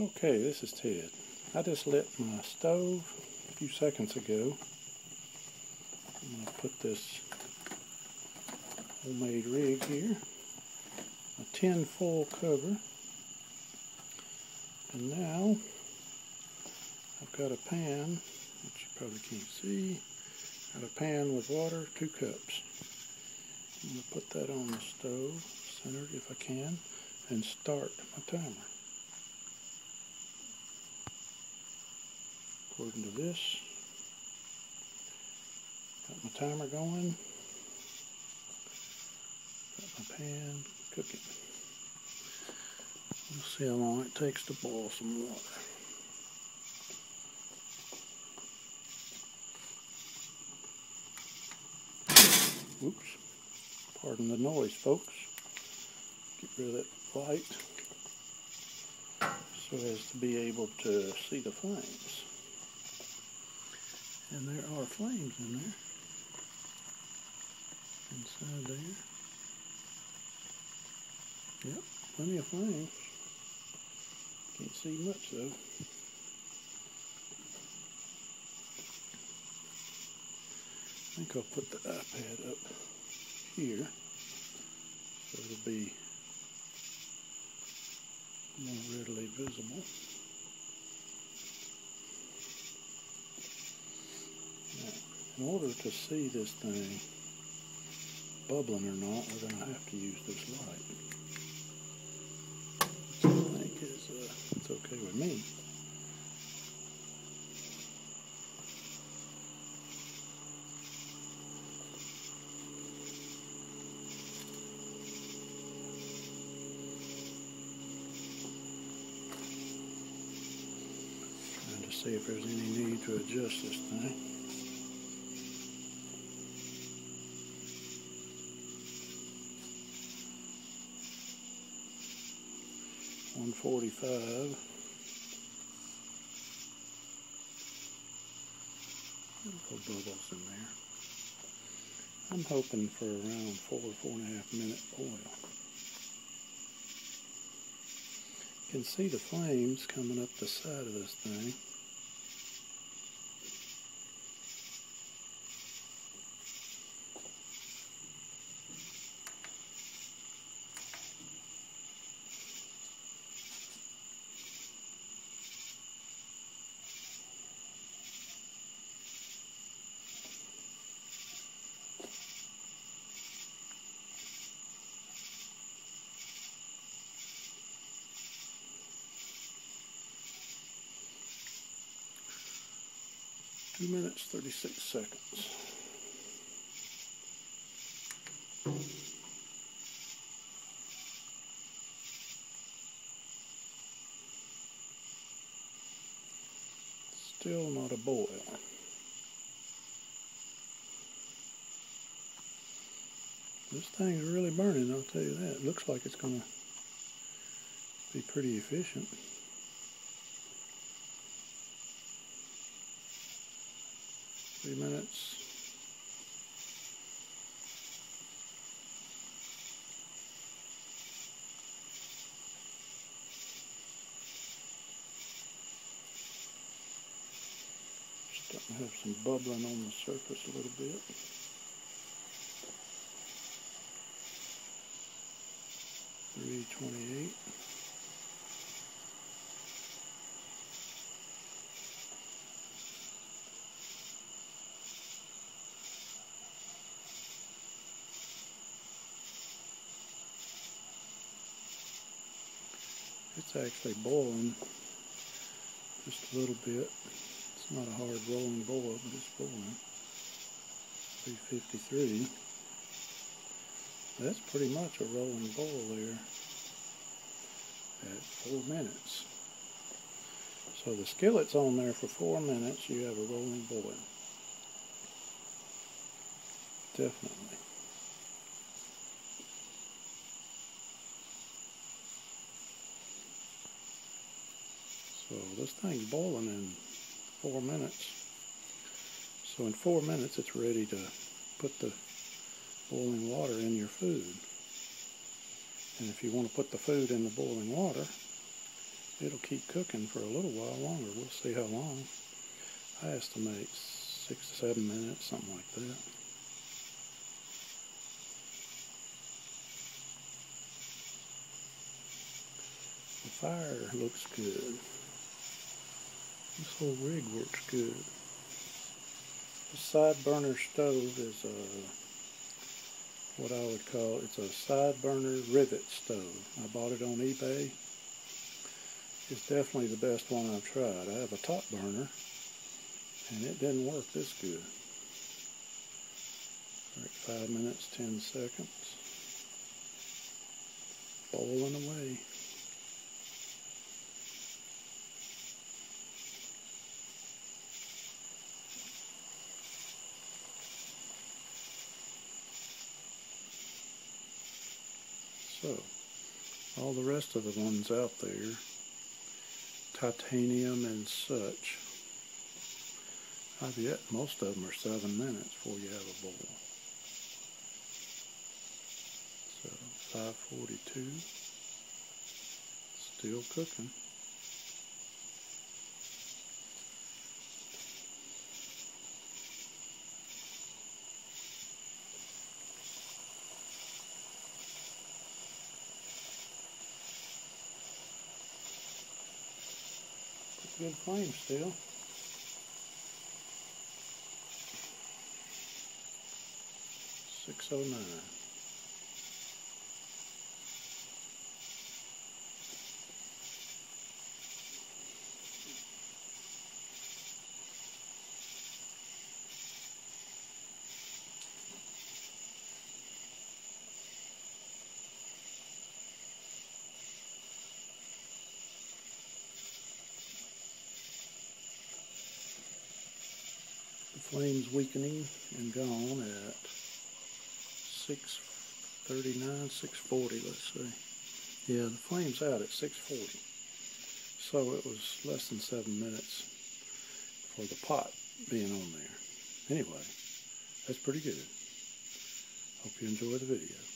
Okay, this is Ted. I just lit my stove a few seconds ago. I'm going to put this homemade rig here, a tin foil cover, and now I've got a pan, which you probably can't see, got a pan with water, two cups. I'm going to put that on the stove, centered if I can, and start my timer. According to this. Got my timer going. Got my pan cooking. We'll see how long it takes to boil some water. Oops. Pardon the noise, folks. Get rid of that light so as to be able to see the flames. And there are flames in there. Inside there. Yep, plenty of flames. Can't see much though. I think I'll put the iPad up here so it'll be more readily visible. In order to see this thing bubbling or not, we're going to have to use this light. Which I think is, uh, it's okay with me. See if there's any need to adjust this thing. 145. Little bubbles in there. I'm hoping for around four, or four and a half minute boil. You can see the flames coming up the side of this thing. Two minutes, 36 seconds. Still not a boil. This thing's really burning, I'll tell you that. It looks like it's going to be pretty efficient. Three minutes. Starting to have some bubbling on the surface a little bit. Three twenty-eight. It's actually boiling just a little bit. It's not a hard rolling boil, but it's boiling. 353. That's pretty much a rolling boil there at four minutes. So the skillet's on there for four minutes, you have a rolling boil. Definitely. So this thing's boiling in four minutes. So in four minutes it's ready to put the boiling water in your food. And if you want to put the food in the boiling water, it'll keep cooking for a little while longer. We'll see how long. I estimate six to seven minutes, something like that. The fire looks good. This whole rig works good. The side burner stove is a what I would call it's a side burner rivet stove. I bought it on eBay. It's definitely the best one I've tried. I have a top burner and it didn't work this good. Like five minutes, ten seconds. Bowling away. So, all the rest of the ones out there, titanium and such, I've yet most of them are seven minutes before you have a boil. So, 542, still cooking. Good flame still. Six oh nine. Flame's weakening and gone at 639, 640, let's see. Yeah, the flame's out at 640. So it was less than seven minutes for the pot being on there. Anyway, that's pretty good. Hope you enjoy the video.